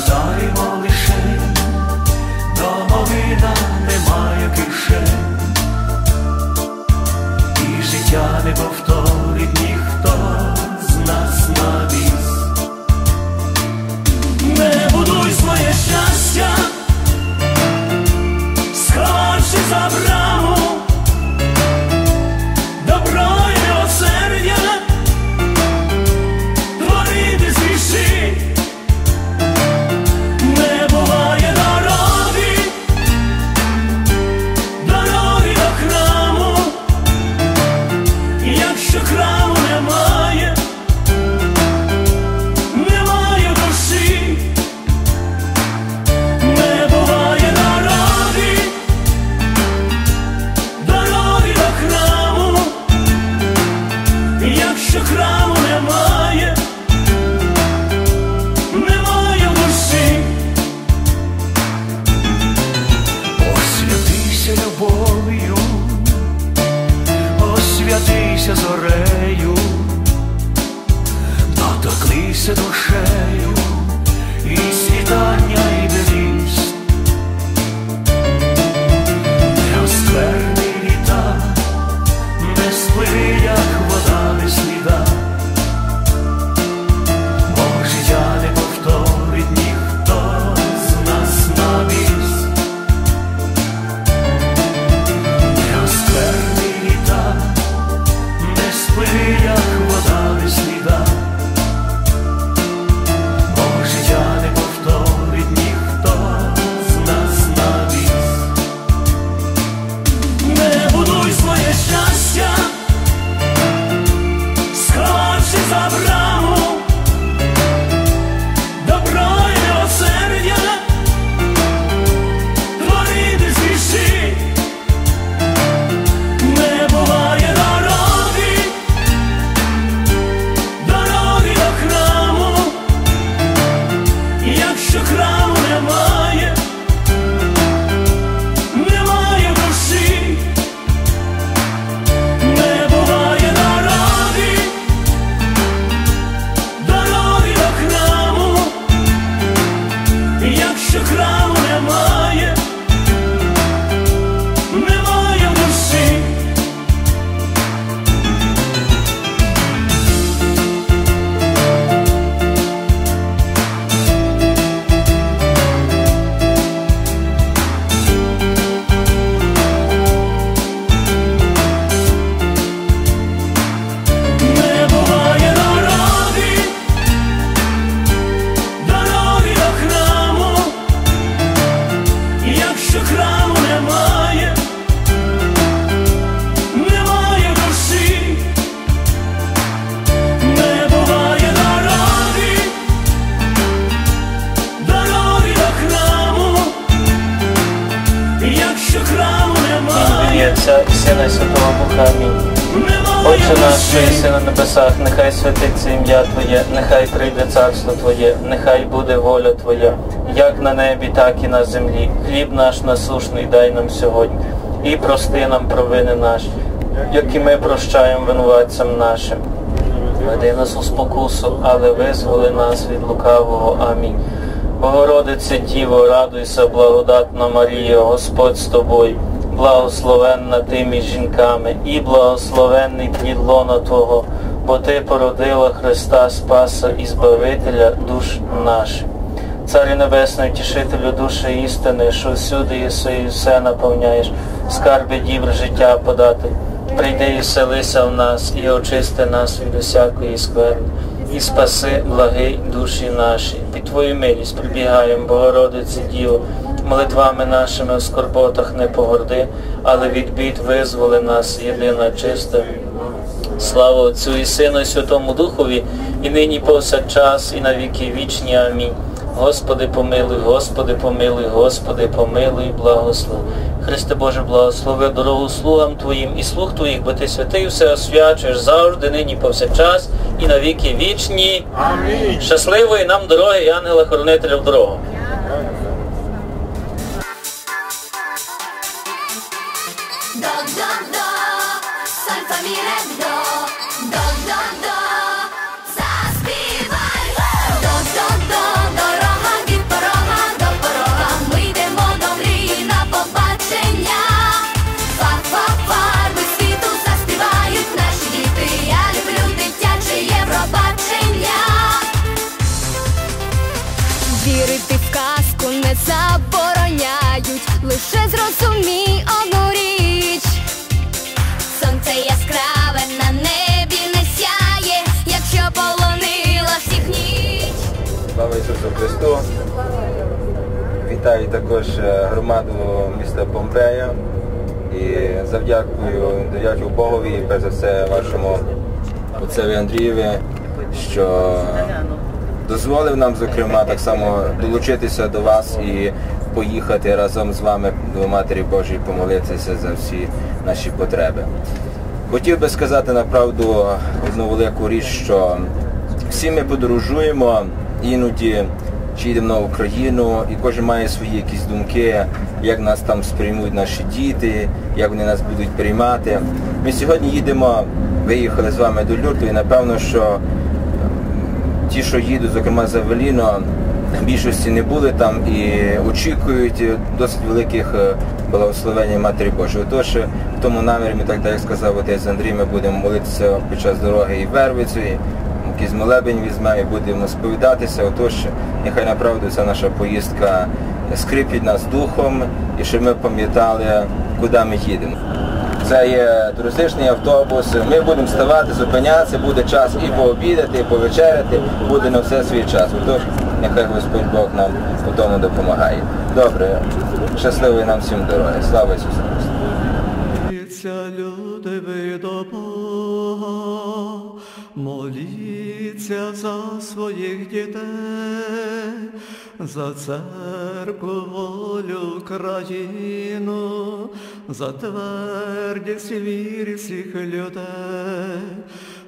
Пам'ятаємо лише, домовина немає кишень, і життя не повторить ніхто з нас Сина Святого Духа. Амінь. Отче наш, що єси на небесах, нехай святиться ім'я Твоє, нехай прийде царство Твоє, нехай буде воля Твоя, як на небі, так і на землі. Хліб наш насушний дай нам сьогодні, і прости нам провини наші, як і ми прощаємо винуватцям нашим. Веди нас у спокусу, але визволи нас від лукавого. Амінь. Богородице Діво, радуйся, благодатна Марія, Господь з тобою, благословенна ти між жінками, і благословенний плід лона Твого, бо Ти породила Христа Спаса і Збавителя душ наших. Царю Небесний, втішителю душі істини, що всюди єси і все наповняєш, скарби дібр життя подати. Прийди і селися в нас, і очисти нас від усякої скверни, і спаси, благи душі наші. Під Твою милість прибігаємо, Богородице Діво, молитвами нашими в скорботах не погорди, але від бід визволи нас єдина чиста. Слава Отцю і Сину, і Святому Духові, і нині повсякчас, і на віки вічні. Амінь. Господи помилуй, Господи помилуй, Господи помилуй, благослови. Христе Боже, благослови дорогу слугам Твоїм і слуг Твоїх, бо Ти святий все освячуєш завжди, нині повсякчас, і на віки вічні. Амінь. Щасливої нам дороги і ангела-хоронителя в дорогу. Вітаю також е, громаду міста Помпея і завдякую, завдячую Богові і перш за все вашому отцеві Андрієві, що дозволив нам, зокрема, так само долучитися до вас і поїхати разом з вами до Матері Божої помолитися за всі наші потреби. Хотів би сказати направду одну велику річ, що всі ми подорожуємо іноді, їдемо на Україну, і кожен має свої якісь думки, як нас там сприймуть наші діти, як вони нас будуть приймати. Ми сьогодні їдемо, виїхали з вами до Люрту, і напевно, що ті, що їдуть, зокрема з Авеліно, в більшості не були там і очікують досить великих е, благословень Матері Божої. Отож, е, в тому намірі, ми так, так як сказав отець Андрій, ми будемо молитися під час дороги і Вервицю, і якийсь молебень візьмемо і будемо сповідатися. Отож, нехай направду ця наша поїздка скріпить нас духом і щоб ми пам'ятали, куди ми їдемо. Це є туристичний автобус. Ми будемо ставати, зупинятися, буде час і пообідати, і повечеряти, буде на все свій час. Тож нехай Господь Бог нам у тому допомагає. Добре, щасливої нам всім дороги. Слава Ісусу Христу! Люди, до Бога, моліться за своїх дітей, за церкву, волю, країну, за твердість вірі всіх людей.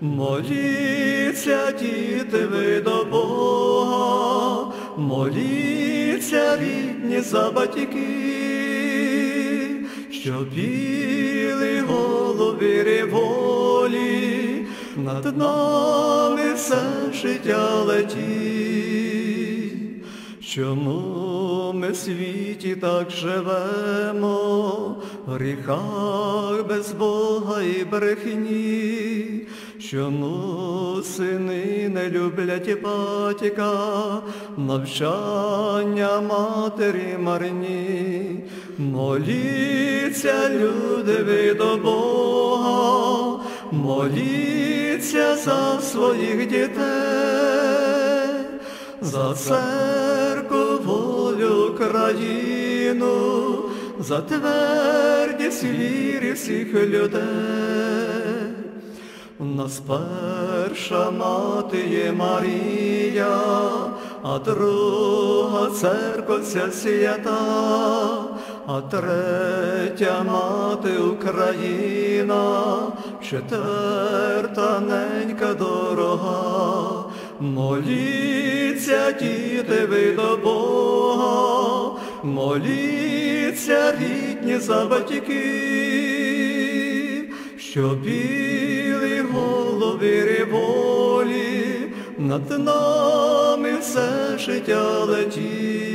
Моліться, діти, ви до Бога, моліться, рідні за батьків, що біли голови револі, над нами все життя летить. Чому ми в світі так живемо, в гріхах без Бога і брехні? Чому сини не люблять батька, навчання матері марні? Моліться, люди, ви до Бога, моліться за своїх дітей за церкву, волю, країну, за твердість вірі всіх людей. У нас перша мати є Марія, а друга церква свята, а третя мати Україна, четверта дорога. Моліться, діти, ви до Бога, моліться, рідні за батьків, що білі голови револі, над нами все життя летить.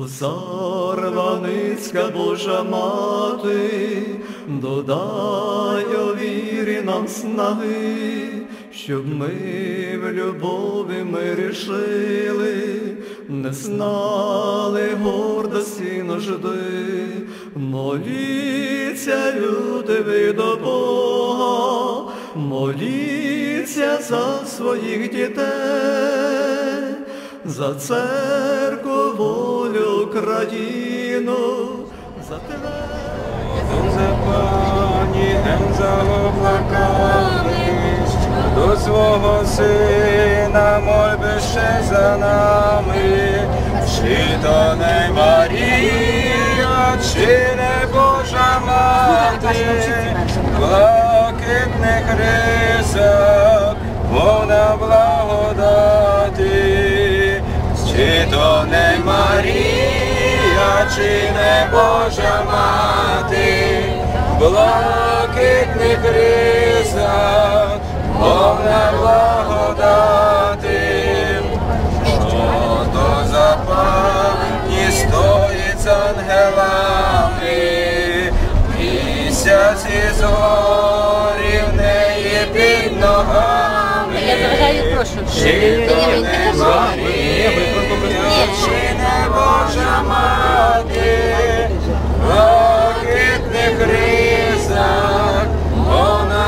О, зарваницька Божа мати, додай у вірі нам снаги, щоб ми в любові ми рішили, не знали гордості нужди. Моліться, люди, ви до Бога, моліться за своїх дітей за церкву, волю, країну, за тебе. Законі, день за облака, свого сина, мольби ще за нами, чи то не Марія, чи не Божа мати, блакитних рисах, вона благодати, чи то не Марія, чи не Божа мати, блакитних рисах, повна благодати, що то за пані стоїть з ангелами, місяці зорі в неї під ногами. Я прошу. Чи то не Марія, чи не Божа мати, блакитних рисах, вона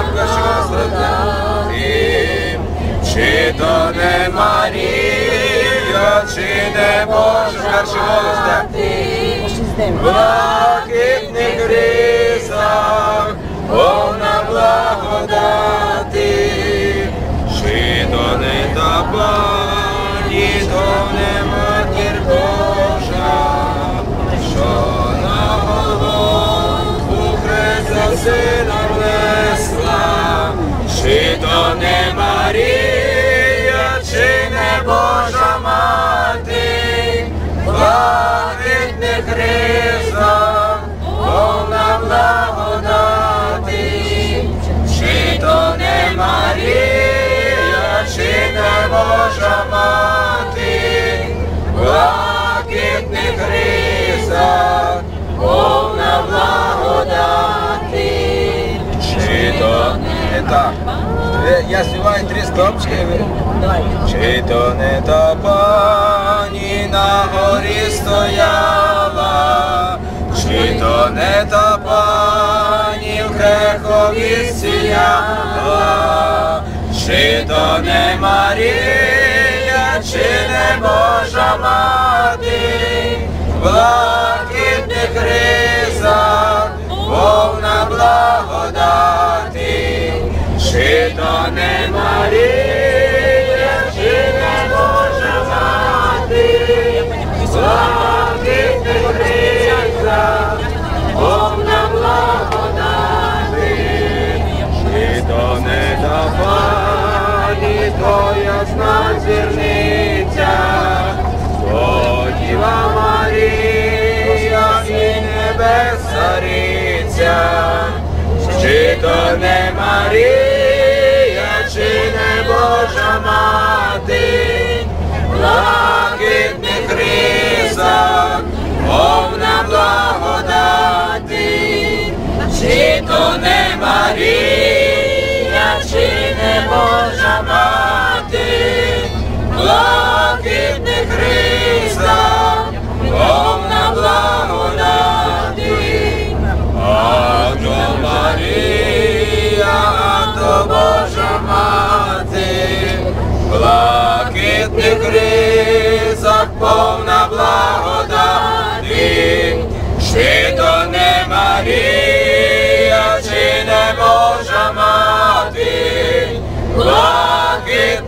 страдає, чи то не Марія, чи не Божа, перший голос де? блакитних рисах, повна благодати, чи то не та сина внесла, чи то не Марія, чи не Божа мати, платить не Христа, повна благодати, чи то так. Я співаю три стопчики. Чи то не та пані на горі стояла, чи то не та пані в Грехові сіяла, чи то не Марія, чи не Божа мати, блакитних ризах, повна благодати, чи то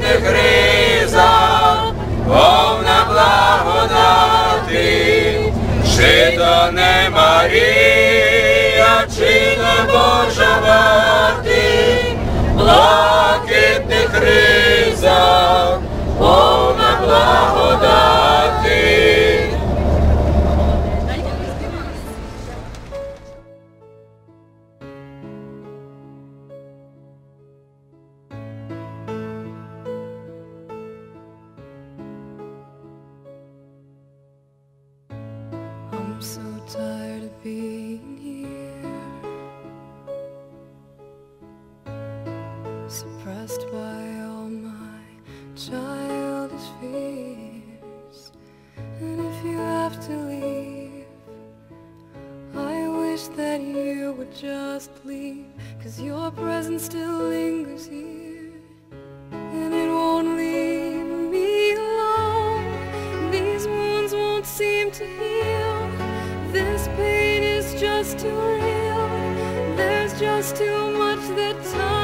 блакитних ризах повна благодати, чи то не Марія, чи не Божа мати, блакитних ризах was too much that time.